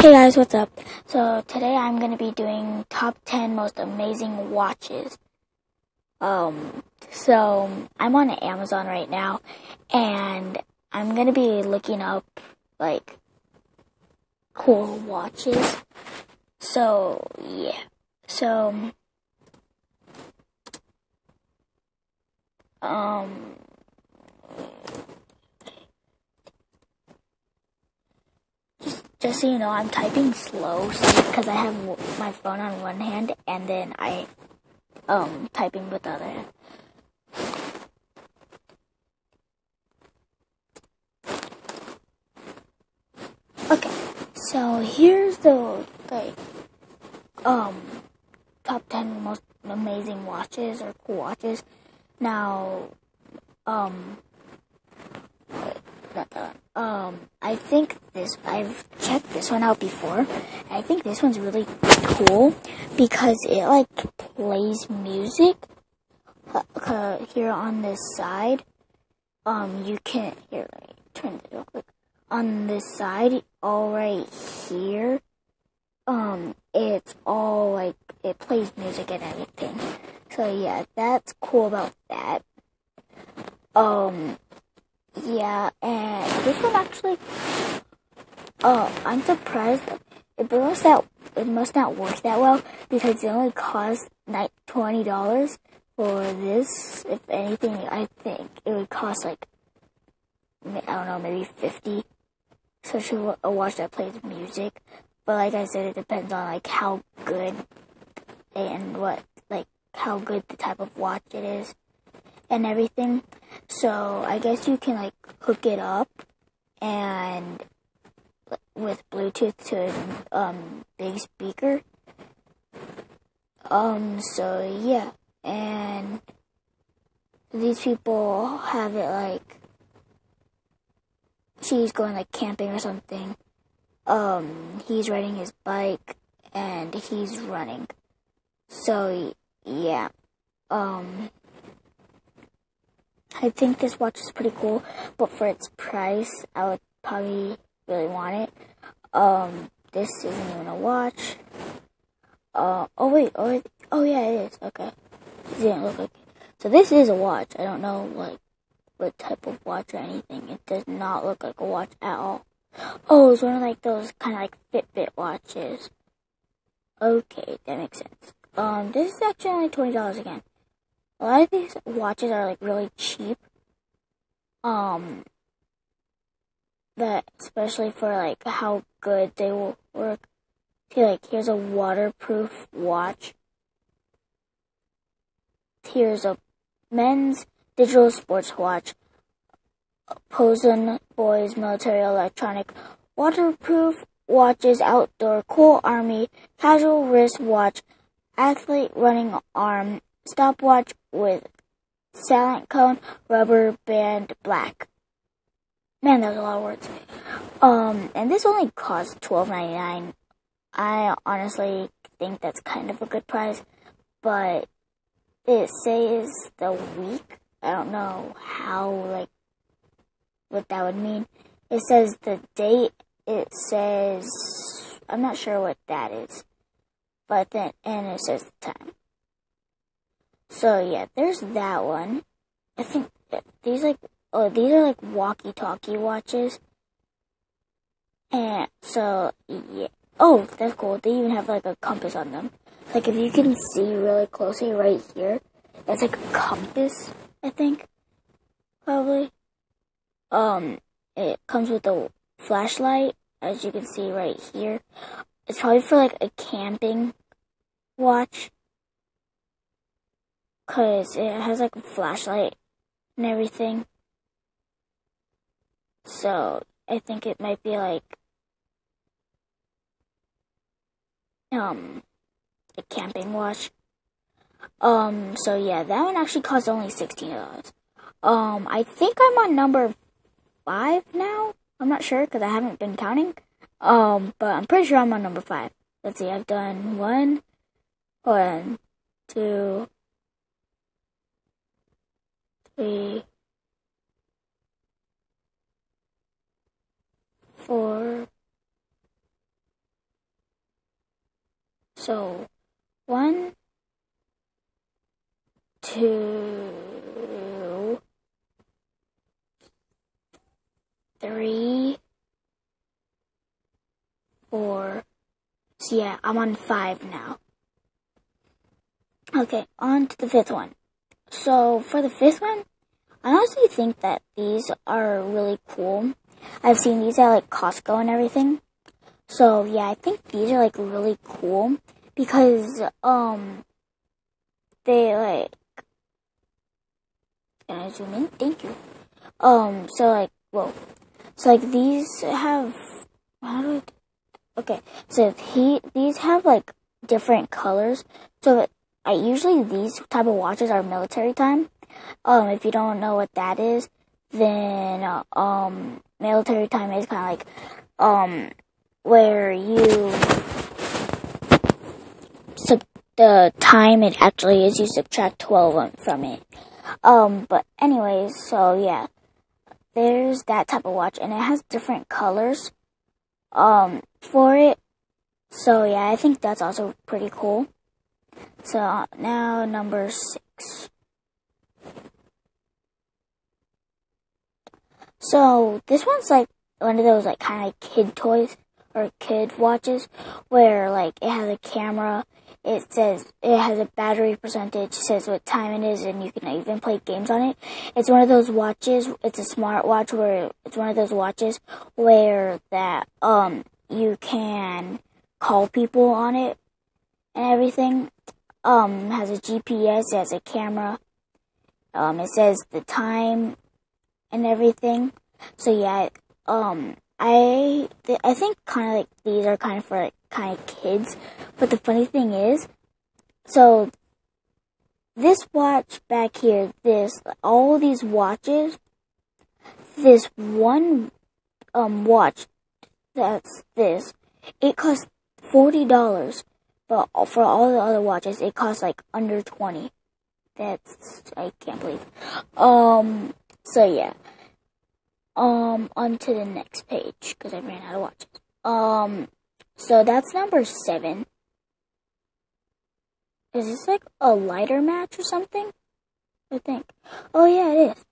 Hey guys, what's up? So today I'm gonna be doing top 10 most amazing watches. Um, so I'm on Amazon right now and I'm gonna be looking up like cool watches. So yeah, so um, Just so you know, I'm typing slow because I have my phone on one hand and then I um typing with the other hand. Okay, so here's the like um top ten most amazing watches or cool watches. Now, um, Um, I think this, I've checked this one out before. I think this one's really cool because it like plays music. Uh, here on this side, um, you can, here, let me turn it real quick. On this side, all right here, um, it's all like, it plays music and everything. So yeah, that's cool about that. Um, yeah, and this one actually, oh, I'm surprised. It must that it must not work that well because it only cost like twenty dollars for this. If anything, I think it would cost like I don't know, maybe fifty. Especially a watch that plays music. But like I said, it depends on like how good and what like how good the type of watch it is and everything. So I guess you can like hook it up and with Bluetooth to um big speaker. Um so yeah, and these people have it like she's going like camping or something. Um he's riding his bike and he's running. So yeah. Um I think this watch is pretty cool, but for its price, I would probably really want it. Um, this isn't even a watch. Uh, oh wait, oh, oh yeah, it is. Okay, it didn't look like. It. So this is a watch. I don't know like what type of watch or anything. It does not look like a watch at all. Oh, it's one of like those kind of like Fitbit watches. Okay, that makes sense. Um, this is actually only twenty dollars again a lot of these watches are like really cheap. Um, that especially for like how good they will work. See, like here's a waterproof watch. Here's a men's digital sports watch. Posen boys military electronic waterproof watches outdoor cool army casual wrist watch athlete running arm stopwatch with silent cone, rubber band, black. Man, that was a lot of words. Um, and this only cost twelve ninety nine. I honestly think that's kind of a good price, but it says the week. I don't know how like what that would mean. It says the date. It says I'm not sure what that is, but then and it says the time. So yeah, there's that one. I think these like oh these are like walkie-talkie watches. And so yeah. Oh, that's cool. They even have like a compass on them. Like if you can see really closely right here, that's like a compass, I think. Probably. Um it comes with a flashlight, as you can see right here. It's probably for like a camping watch because it has like a flashlight and everything. So I think it might be like um a camping watch. Um so yeah, that one actually costs only sixteen dollars. Um I think I'm on number five now. I'm not sure because I haven't been counting. Um but I'm pretty sure I'm on number five. Let's see, I've done one, one, two, three, four, So, one, two, three, four. So yeah, I'm on five now. Okay, on to the fifth one. So for the fifth one, I honestly think that these are really cool. I've seen these at like Costco and everything. So yeah, I think these are like really cool because um they like can I zoom in? Thank you. Um so like whoa. So like these have how do I okay, so he these have like different colors. So Usually these type of watches are military time. Um, if you don't know what that is, then uh, um, military time is kind of like um, where you sub the time it actually is you subtract twelve from it. Um, but anyways, so yeah, there's that type of watch, and it has different colors um for it. So yeah, I think that's also pretty cool. So now number six. So this one's like one of those like kind of kid toys or kid watches where like it has a camera. It says it has a battery percentage. Says what time it is, and you can even play games on it. It's one of those watches. It's a smart watch where it's one of those watches where that um you can call people on it and everything um, has a GPS, has a camera. Um, it says the time and everything. So yeah, um, I th- I think kind of like these are kind of for like, kind of kids. But the funny thing is, so this watch back here, this all these watches, this one um watch that's this, it costs forty dollars. But for all the other watches, it costs like under 20. That's, I can't believe. Um, so yeah. Um, on to the next page, because I ran out of watches. Um, so that's number seven. Is this like a lighter match or something? I think. Oh yeah, it is.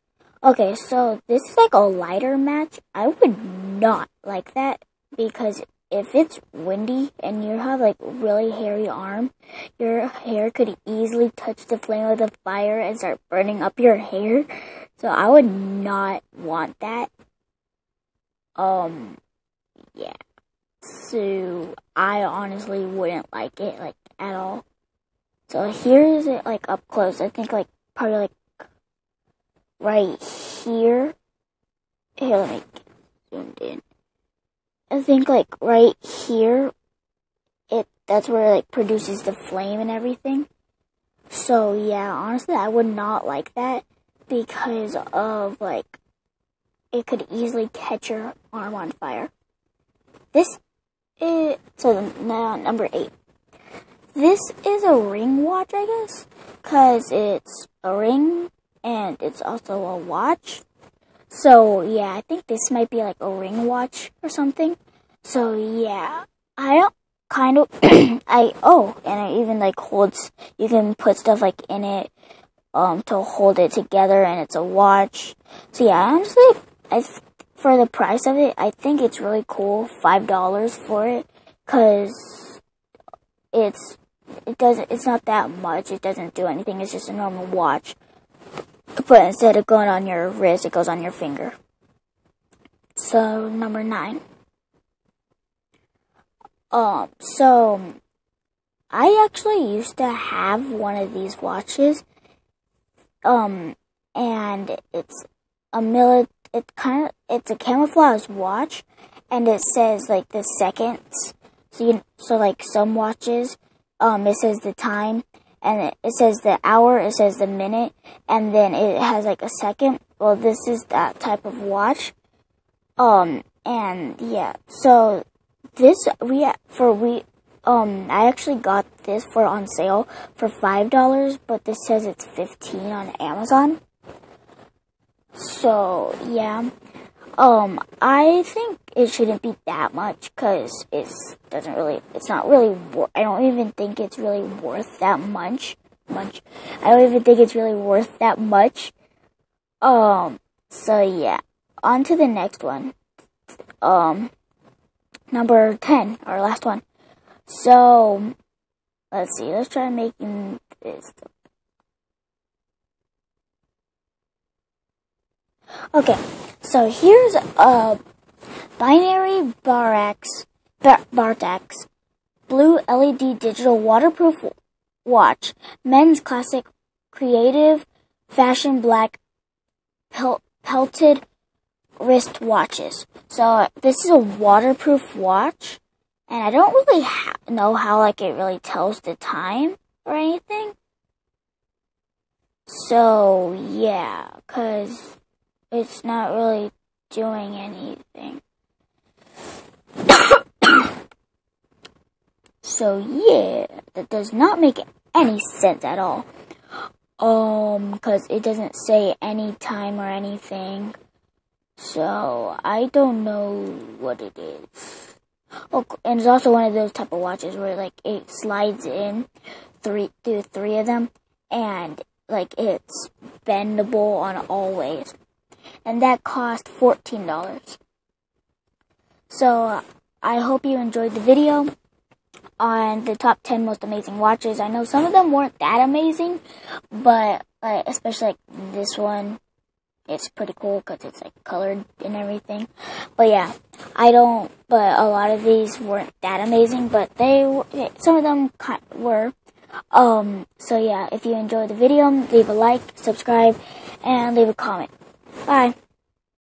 Okay, so this is like a lighter match. I would not like that because if it's windy and you have like really hairy arm, your hair could easily touch the flame of the fire and start burning up your hair. So I would not want that. Um, yeah. So I honestly wouldn't like it like at all. So here's it like up close. I think like probably like right here. Here, in. I think like right here, it that's where it like produces the flame and everything. So yeah, honestly, I would not like that because of like it could easily catch your arm on fire. This is so now number eight. This is a ring watch, I guess, cause it's a ring and it's also a watch. So yeah, I think this might be like a ring watch or something. So yeah, I don't kind of I oh, and it even like holds. You can put stuff like in it um to hold it together, and it's a watch. So yeah, honestly, I for the price of it, I think it's really cool. Five dollars for it, cause it's it doesn't it's not that much. It doesn't do anything. It's just a normal watch. But instead of going on your wrist, it goes on your finger. So, number nine. Um, so, I actually used to have one of these watches. Um, and it's a mili- it kind of, it's a camouflage watch, and it says, like, the seconds. So, you, so, like, some watches, um, it says the time, and it, it says the hour, it says the minute, and then it has like a second. Well, this is that type of watch. Um, and yeah, so this we for we um I actually got this for on sale for five dollars, but this says it's fifteen on Amazon. So yeah, Um, I think it shouldn't be that much because it doesn't really, it's not really, I don't even think it's really worth that much. Much. I don't even think it's really worth that much. Um, so yeah. On to the next one. Um, number 10, our last one. So, let's see, let's try making this. Okay, so here's a binary Barax, Bar- Bartax blue LED digital waterproof watch, men's classic creative fashion black pel- pelted wrist watches. So this is a waterproof watch, and I don't really ha- know how like it really tells the time or anything. So yeah, cause it's not really doing anything. so yeah, that does not make any sense at all. Um, cause it doesn't say any time or anything. So I don't know what it is. Oh, and it's also one of those type of watches where like it slides in three through three of them, and like it's bendable on all ways, and that cost fourteen dollars. So I hope you enjoyed the video on the top 10 most amazing watches. I know some of them weren't that amazing, but uh, especially like this one, it's pretty cool because it's like colored and everything. But yeah, I don't, but a lot of these weren't that amazing, but they, some of them were. Um, so yeah, if you enjoyed the video, leave a like, subscribe, and leave a comment. Bye.